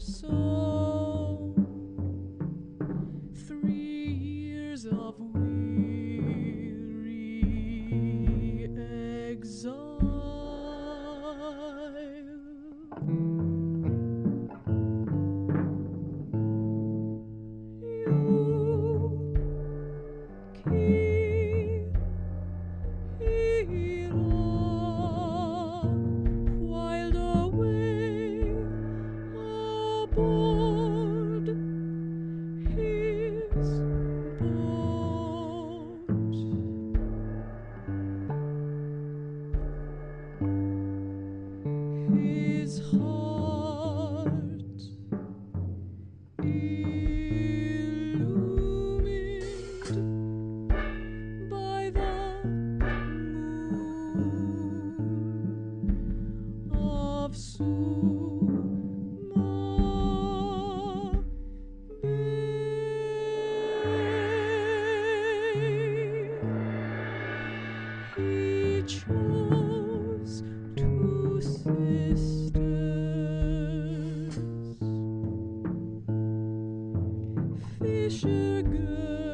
so his heart. Fisher gehört.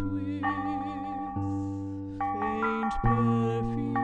with faint perfume.